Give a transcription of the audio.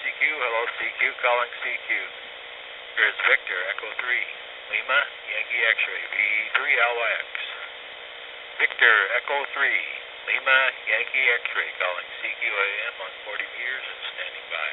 CQ. Hello, CQ. Calling CQ. Here's Victor, Echo 3. Lima, Yankee X-ray, VE3LX. Victor, Echo 3. Lima, Yankee X-ray, calling CQAM on 40 meters and standing by.